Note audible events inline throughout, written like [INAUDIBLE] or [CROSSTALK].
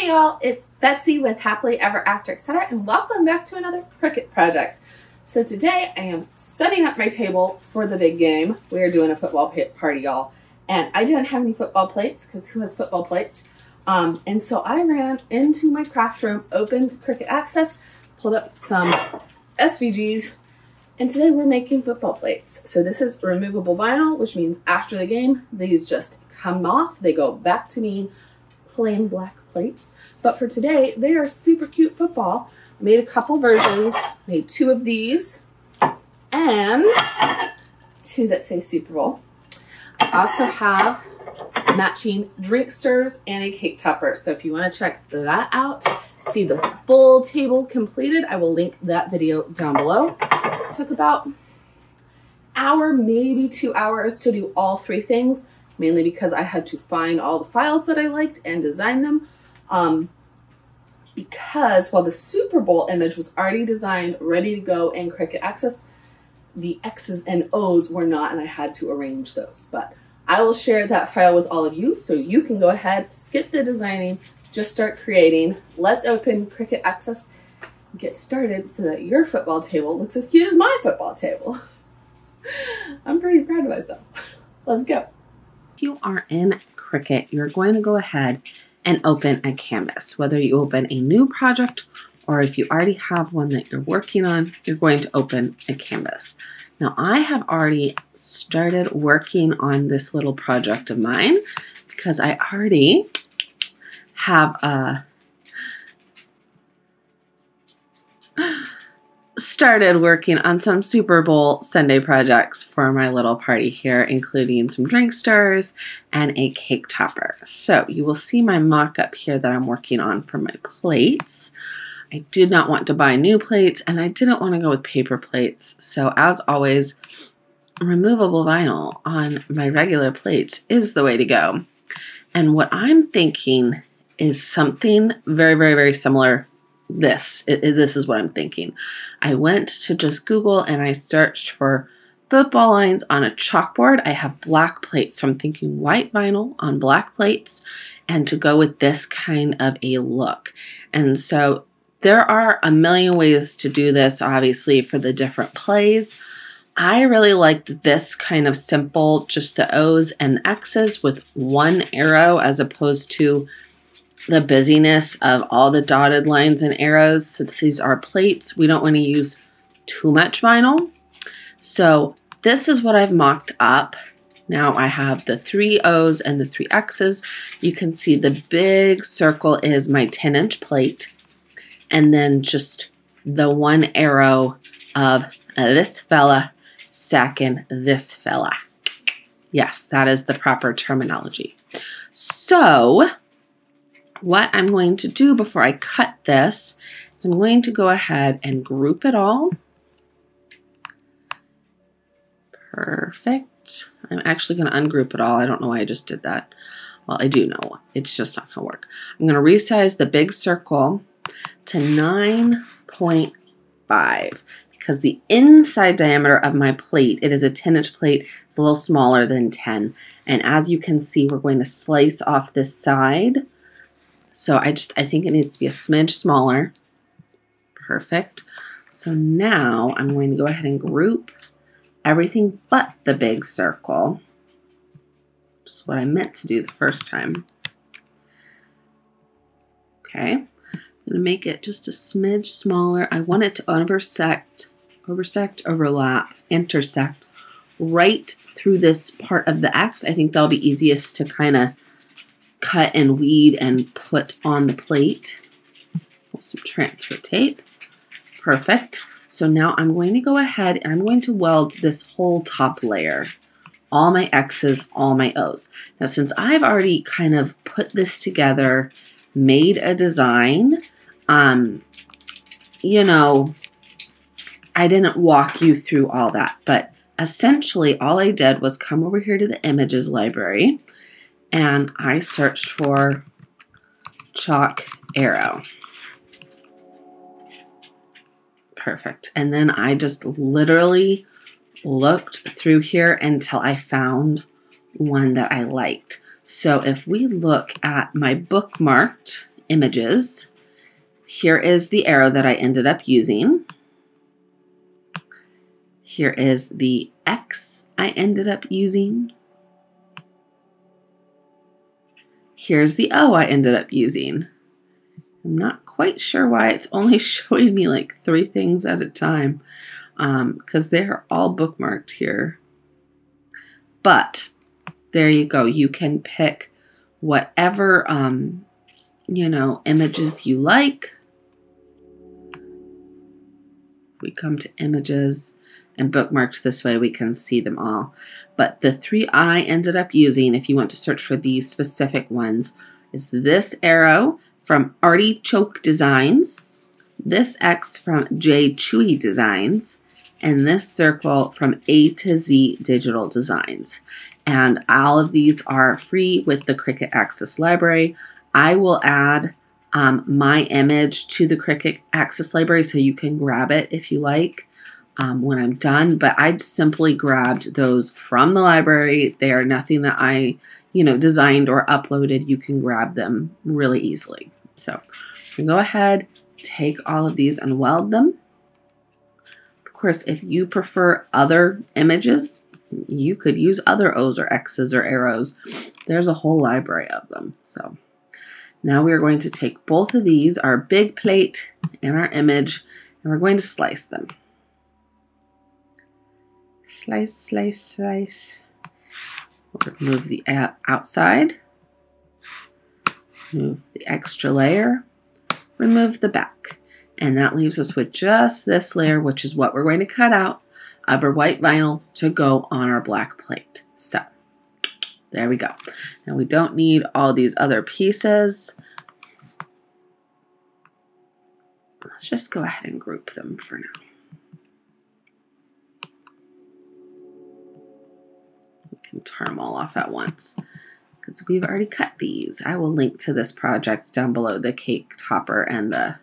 Hey y'all, it's Betsy with Happily Ever After Etc. and welcome back to another Cricut project. So today I am setting up my table for the big game. We are doing a football party y'all. And I didn't have any football plates because who has football plates? Um, and so I ran into my craft room, opened Cricut Access, pulled up some SVGs, and today we're making football plates. So this is removable vinyl, which means after the game, these just come off. They go back to being plain black plates. But for today, they are super cute football. Made a couple versions, made two of these and two that say Super Bowl. I also have matching drink stirs and a cake topper. So if you want to check that out, see the full table completed, I will link that video down below. It took about hour, maybe two hours to do all three things, mainly because I had to find all the files that I liked and design them. Um, because while the Super Bowl image was already designed, ready to go in Cricut Access, the X's and O's were not, and I had to arrange those. But I will share that file with all of you so you can go ahead, skip the designing, just start creating. Let's open Cricut Access get started so that your football table looks as cute as my football table. [LAUGHS] I'm pretty proud of myself. [LAUGHS] Let's go. If you are in Cricut, you're going to go ahead and open a canvas. Whether you open a new project or if you already have one that you're working on, you're going to open a canvas. Now I have already started working on this little project of mine because I already have a started working on some Super Bowl Sunday projects for my little party here, including some drink stirs and a cake topper. So you will see my mock-up here that I'm working on for my plates. I did not want to buy new plates and I didn't want to go with paper plates. So as always, removable vinyl on my regular plates is the way to go. And what I'm thinking is something very, very, very similar this. It, it, this is what I'm thinking. I went to just Google and I searched for football lines on a chalkboard. I have black plates, so I'm thinking white vinyl on black plates and to go with this kind of a look. And so there are a million ways to do this, obviously, for the different plays. I really liked this kind of simple, just the O's and X's with one arrow as opposed to the busyness of all the dotted lines and arrows. Since these are plates, we don't want to use too much vinyl. So this is what I've mocked up. Now I have the three O's and the three X's. You can see the big circle is my 10 inch plate. And then just the one arrow of this fella sacking this fella. Yes, that is the proper terminology. So what I'm going to do before I cut this is I'm going to go ahead and group it all. Perfect. I'm actually going to ungroup it all. I don't know why I just did that. Well, I do know. It's just not going to work. I'm going to resize the big circle to 9.5 because the inside diameter of my plate, it is a 10 inch plate, it's a little smaller than 10. And as you can see, we're going to slice off this side so I just, I think it needs to be a smidge smaller. Perfect. So now I'm going to go ahead and group everything but the big circle, which is what I meant to do the first time. Okay, I'm going to make it just a smidge smaller. I want it to intersect, intersect, overlap, intersect right through this part of the X. I think that'll be easiest to kind of cut and weed and put on the plate. With some transfer tape. Perfect. So now I'm going to go ahead and I'm going to weld this whole top layer. All my X's, all my O's. Now since I've already kind of put this together, made a design, um, you know, I didn't walk you through all that, but essentially all I did was come over here to the images library and I searched for chalk arrow. Perfect. And then I just literally looked through here until I found one that I liked. So if we look at my bookmarked images. Here is the arrow that I ended up using. Here is the X I ended up using. Here's the O I ended up using. I'm not quite sure why it's only [LAUGHS] showing me like three things at a time because um, they're all bookmarked here. But there you go. You can pick whatever, um, you know, images you like. We come to images and bookmarks this way we can see them all. But the three I ended up using, if you want to search for these specific ones, is this arrow from Artichoke Designs, this X from J. Chewy Designs, and this circle from A to Z Digital Designs. And all of these are free with the Cricut Access Library. I will add um, my image to the Cricut Access Library so you can grab it if you like um, when I'm done. But I simply grabbed those from the library. They are nothing that I, you know, designed or uploaded. You can grab them really easily. So can go ahead, take all of these and weld them. Of course, if you prefer other images, you could use other O's or X's or arrows. There's a whole library of them. So now we are going to take both of these, our big plate and our image, and we're going to slice them. Slice, slice, slice. Remove the outside. Move the extra layer. Remove the back. And that leaves us with just this layer, which is what we're going to cut out of our white vinyl to go on our black plate. So there we go. Now we don't need all these other pieces. Let's just go ahead and group them for now. Can turn them all off at once because we've already cut these. I will link to this project down below the cake topper and the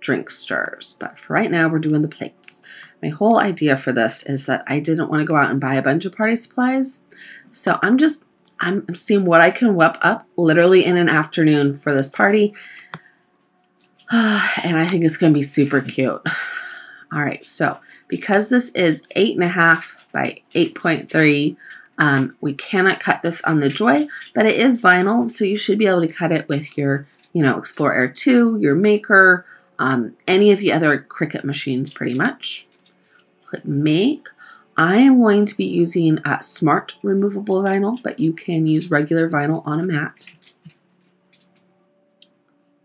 drink stirrers. But for right now, we're doing the plates. My whole idea for this is that I didn't want to go out and buy a bunch of party supplies. So I'm just, I'm seeing what I can whip up literally in an afternoon for this party. [SIGHS] and I think it's going to be super cute. [SIGHS] All right, so because this is 8.5 by 8.3, um, we cannot cut this on the Joy, but it is vinyl, so you should be able to cut it with your, you know, Explore Air 2, your Maker, um, any of the other Cricut machines pretty much. Click Make. I am going to be using a Smart Removable Vinyl, but you can use regular vinyl on a mat.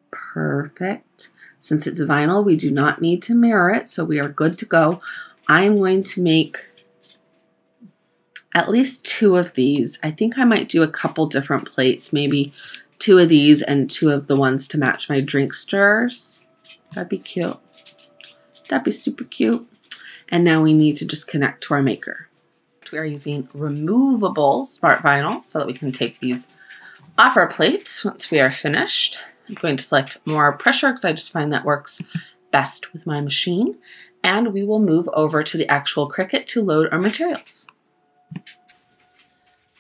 Perfect. Since it's vinyl, we do not need to mirror it, so we are good to go. I am going to make at least two of these. I think I might do a couple different plates, maybe two of these and two of the ones to match my drink stirrers. That'd be cute. That'd be super cute. And now we need to just connect to our maker. We are using removable smart vinyl so that we can take these off our plates once we are finished. I'm going to select more pressure because I just find that works best with my machine. And we will move over to the actual Cricut to load our materials.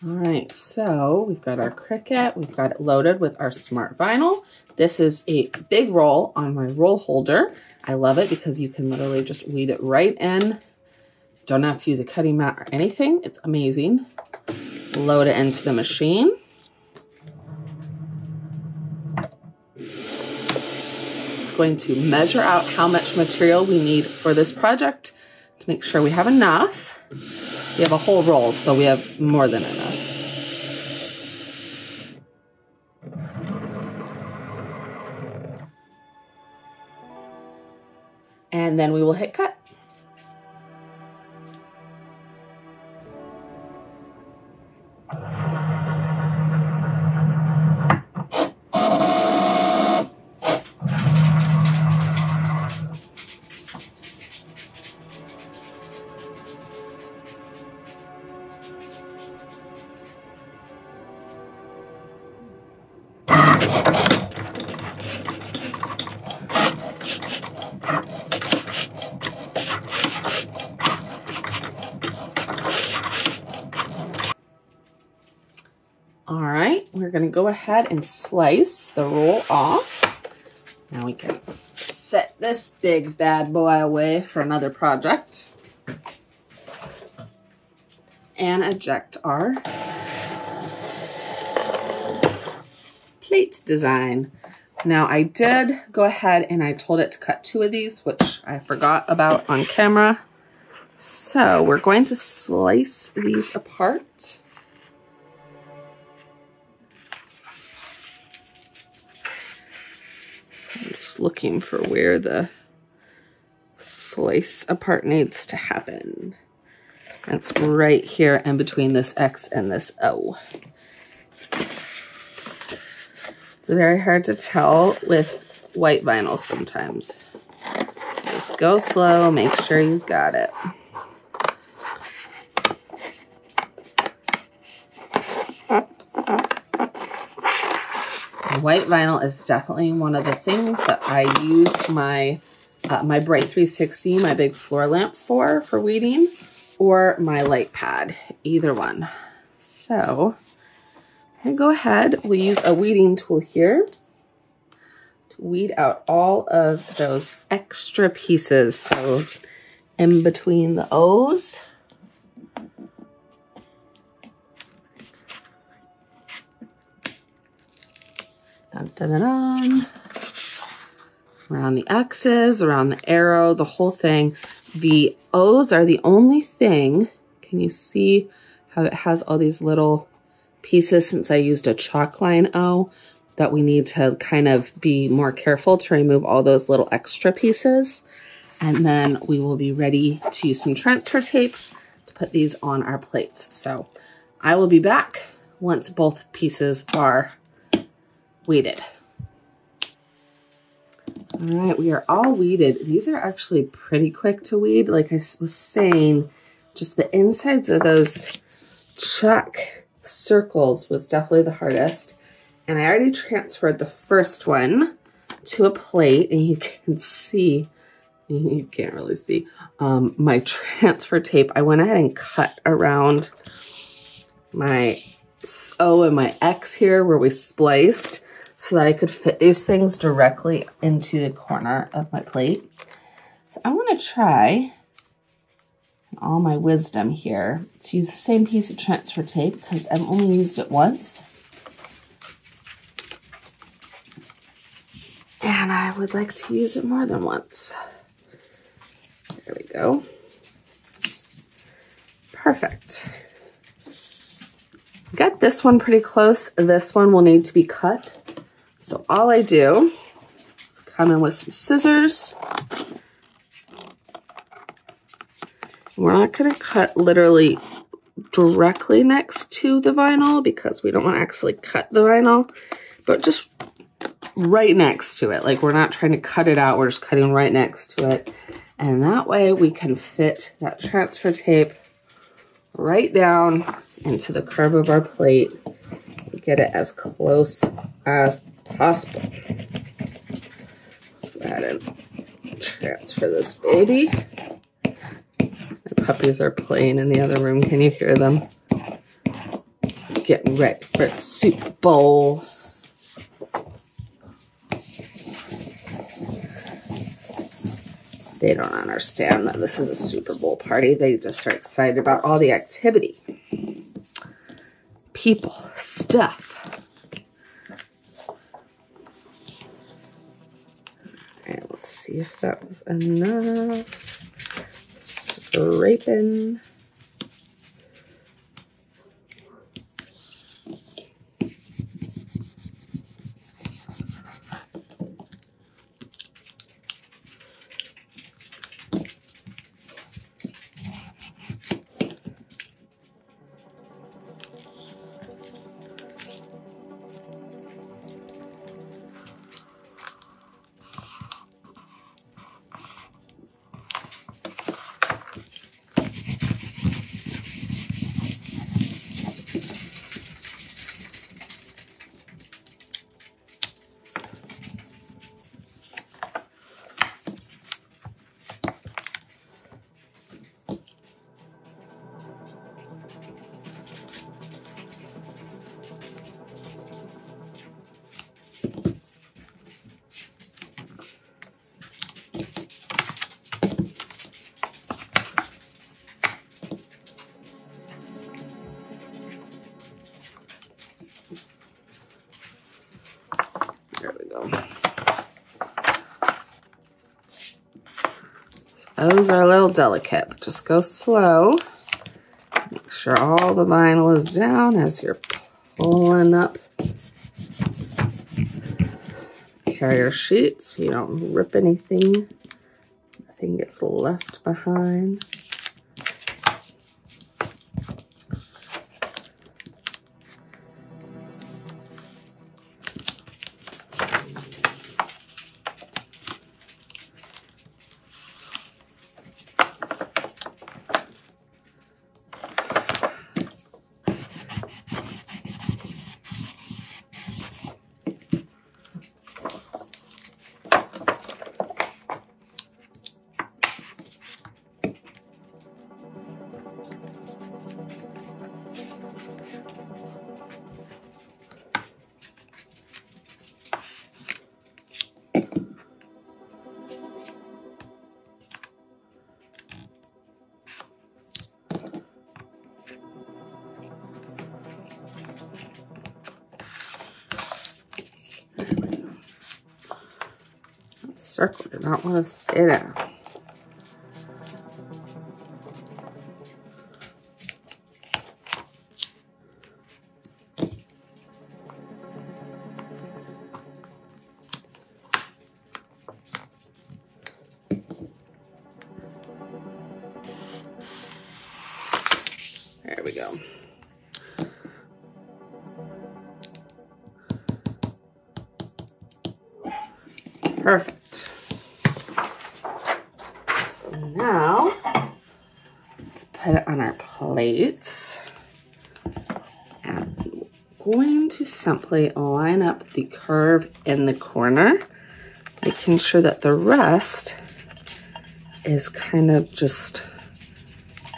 All right, so we've got our Cricut. We've got it loaded with our smart vinyl. This is a big roll on my roll holder. I love it because you can literally just weed it right in. Don't have to use a cutting mat or anything. It's amazing. Load it into the machine. It's going to measure out how much material we need for this project to make sure we have enough. We have a whole roll, so we have more than enough. And then we will hit cut. Go ahead and slice the roll off. Now we can set this big bad boy away for another project. And eject our plate design. Now I did go ahead and I told it to cut two of these, which I forgot about on camera. So we're going to slice these apart. I'm just looking for where the slice apart needs to happen. That's right here in between this X and this O. It's very hard to tell with white vinyl sometimes. Just go slow, make sure you got it. White vinyl is definitely one of the things that I use my uh, my Bright 360, my big floor lamp for, for weeding, or my light pad, either one. So and go ahead, we use a weeding tool here to weed out all of those extra pieces. So in between the O's, dun, dun, dun, dun. around the X's, around the arrow, the whole thing. The O's are the only thing, can you see how it has all these little pieces since I used a chalk line O that we need to kind of be more careful to remove all those little extra pieces. And then we will be ready to use some transfer tape to put these on our plates. So I will be back once both pieces are weeded. All right, we are all weeded. These are actually pretty quick to weed. Like I was saying, just the insides of those check circles was definitely the hardest. And I already transferred the first one to a plate and you [LAUGHS] can see, you can't really see, um, my transfer tape. I went ahead and cut around my O and my X here where we spliced so that I could fit these things directly into the corner of my plate. So I'm to try all my wisdom here to use the same piece of transfer tape because I've only used it once. And I would like to use it more than once. There we go. Perfect. Got this one pretty close. This one will need to be cut. So all I do is come in with some scissors We're not going to cut literally directly next to the vinyl because we don't want to actually cut the vinyl, but just right next to it. Like we're not trying to cut it out, we're just cutting right next to it. And that way we can fit that transfer tape right down into the curve of our plate. Get it as close as possible. Let's go ahead and transfer this baby puppies are playing in the other room. Can you hear them? Getting ready for the Super Bowl. They don't understand that this is a Super Bowl party. They just are excited about all the activity. People, stuff. See if that was enough scraping. Those are a little delicate, just go slow. Make sure all the vinyl is down as you're pulling up carrier sheet so you don't rip anything. Nothing gets left behind. Circle did not want to stay there. There we go. Perfect. now, let's put it on our plates. And I'm going to simply line up the curve in the corner, making sure that the rest is kind of just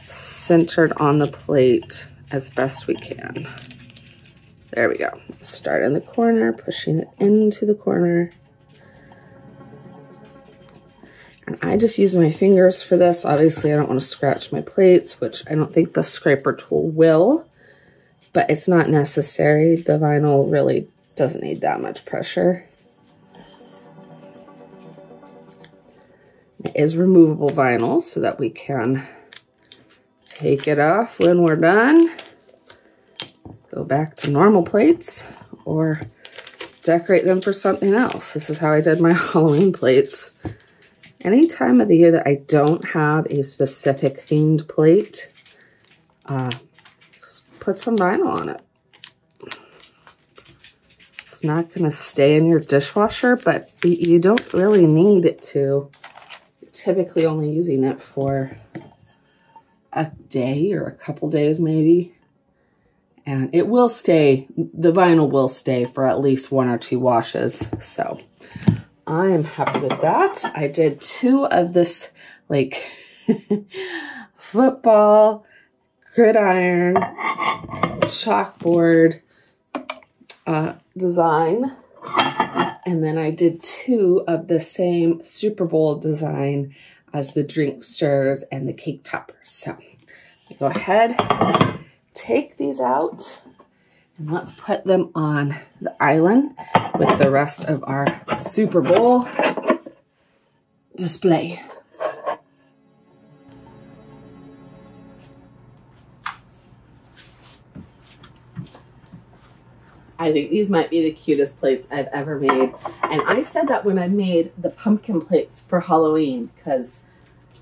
centered on the plate as best we can. There we go. Start in the corner, pushing it into the corner. I just use my fingers for this. Obviously, I don't want to scratch my plates, which I don't think the scraper tool will, but it's not necessary. The vinyl really doesn't need that much pressure. It is removable vinyl so that we can take it off when we're done. Go back to normal plates or decorate them for something else. This is how I did my [LAUGHS] Halloween plates any time of the year that I don't have a specific themed plate, uh, put some vinyl on it. It's not going to stay in your dishwasher, but you don't really need it to. You're typically only using it for a day or a couple days maybe. And it will stay, the vinyl will stay for at least one or two washes. So I am happy with that. I did two of this like [LAUGHS] football, gridiron, chalkboard uh, design. And then I did two of the same Super Bowl design as the drink stirs and the cake toppers. So go ahead, take these out. And let's put them on the island with the rest of our Super Bowl display. I think these might be the cutest plates I've ever made. And I said that when I made the pumpkin plates for Halloween because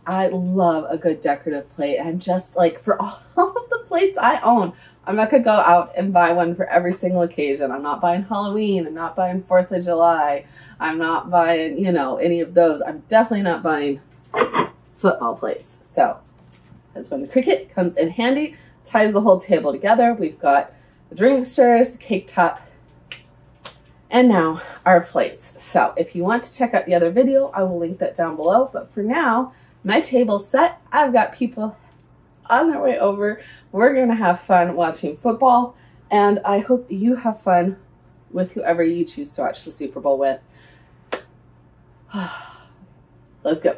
I love a good decorative plate. I'm just like, for [LAUGHS] all of the plates I own, I'm not gonna go out and buy one for every single occasion. I'm not buying Halloween. I'm not buying 4th of July. I'm not buying, you know, any of those. I'm definitely not buying football plates. So that's when the Cricut comes in handy, ties the whole table together. We've got the drink stirs, the cake top, and now our plates. So if you want to check out the other video, I will link that down below. But for now, my table's set. I've got people on their way over. We're going to have fun watching football, and I hope you have fun with whoever you choose to watch the Super Bowl with. [SIGHS] Let's go.